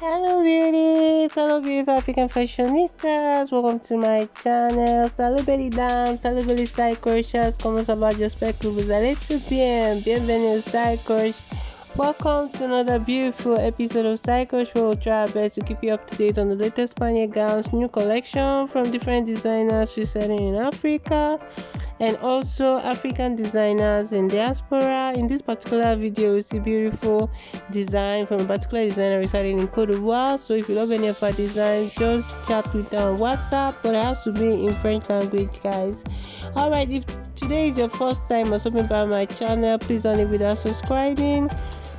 Hello beauties, hello beautiful African fashionistas, welcome to my channel. Dames, salut belle style coaches, comment? J'espère que vous allez tout bien. Bienvenue Style Coach. Welcome to another beautiful episode of Style Coach we'll try our best to keep you up to date on the latest Spaniard gowns, new collection from different designers reselling in Africa and also African designers in diaspora. In this particular video, you see beautiful design from a particular designer residing in Cote d'Ivoire. So if you love any of our designs, just chat with them on WhatsApp, but it has to be in French language, guys. Alright, if today is your first time or something by my channel, please don't leave without subscribing.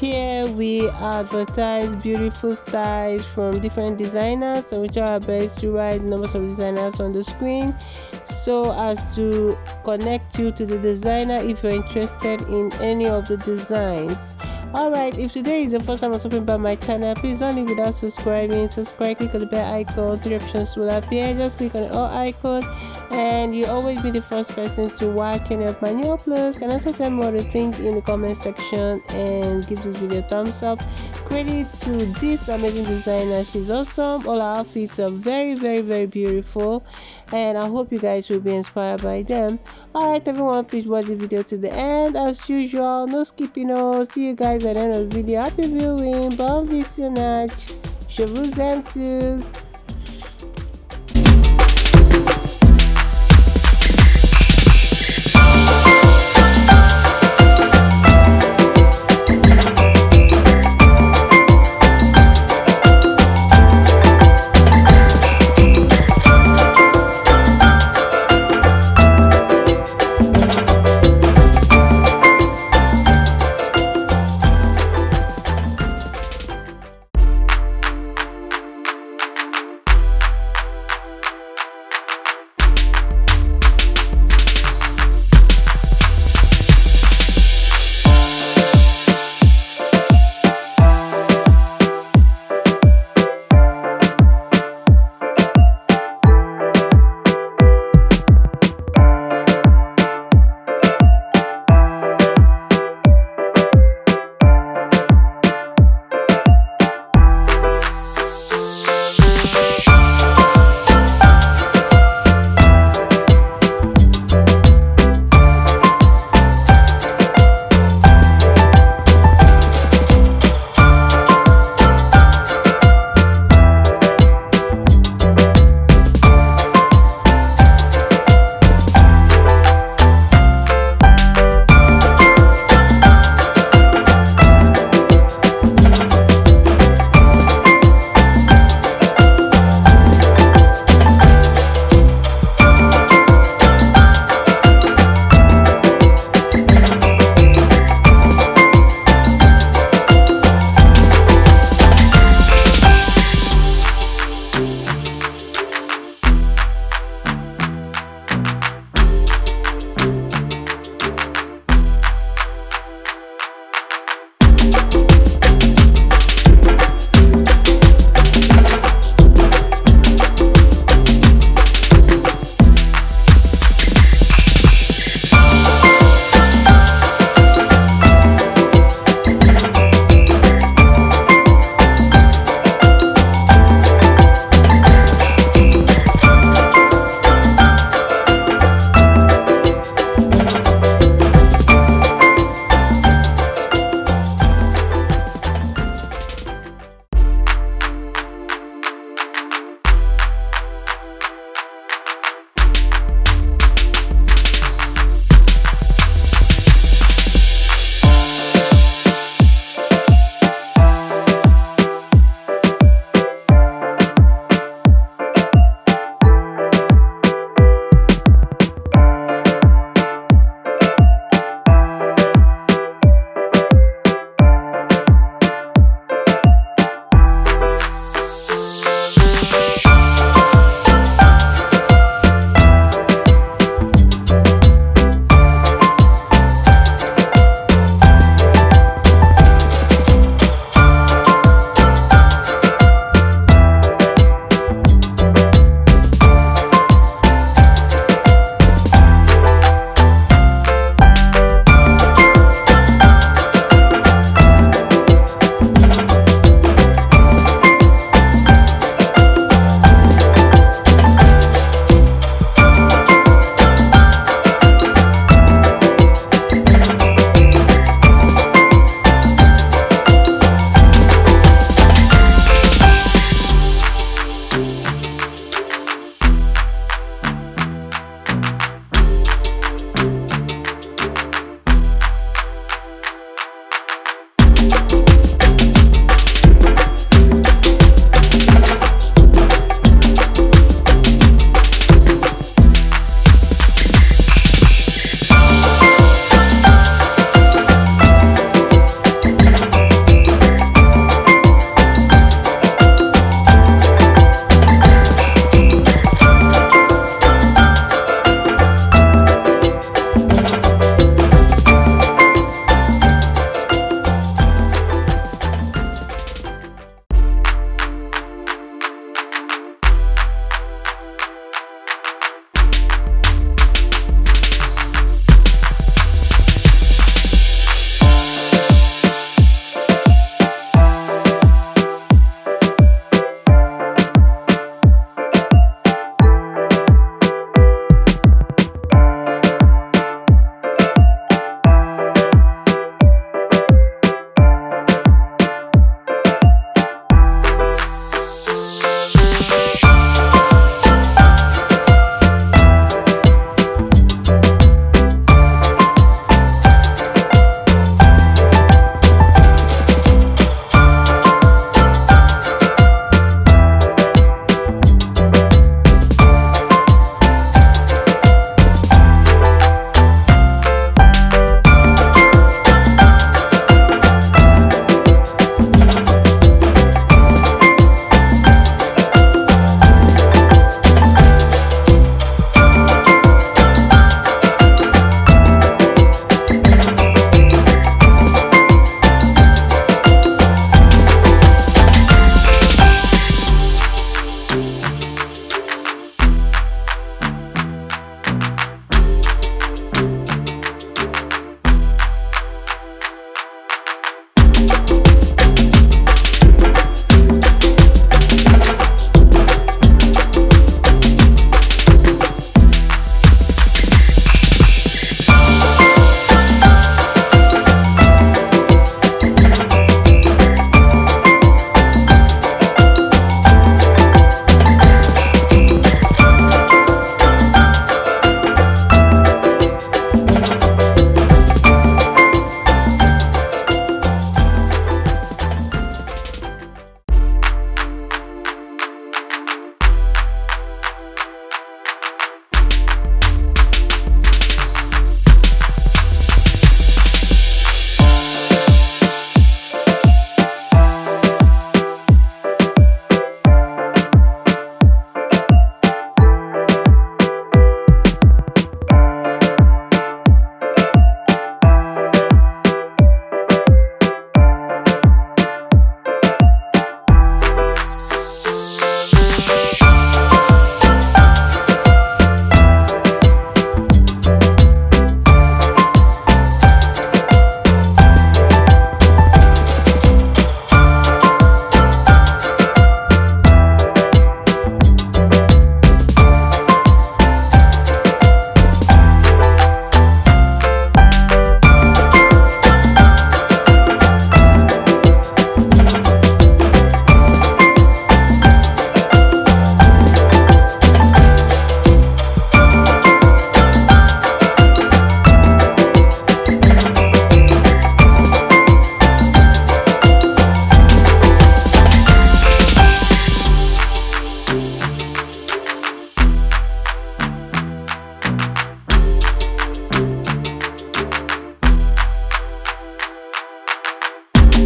Here we advertise beautiful styles from different designers and we try our best to write numbers of designers on the screen. So as to connect you to the designer if you're interested in any of the designs Alright, if today is the first time or something by my channel, please don't leave without subscribing. Subscribe, click on the bell icon, three options will appear. Just click on the all icon and you'll always be the first person to watch any of my new uploads. Can also tell me what you think in the comment section and give this video a thumbs up. Credit to this amazing designer, she's awesome. All her outfits are very, very, very beautiful and I hope you guys will be inspired by them. Alright everyone, please watch the video to the end as usual. No skipping, no. See you guys at the end of the video. Happy viewing. Bon visionnage. Je vous aime tous.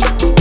Thank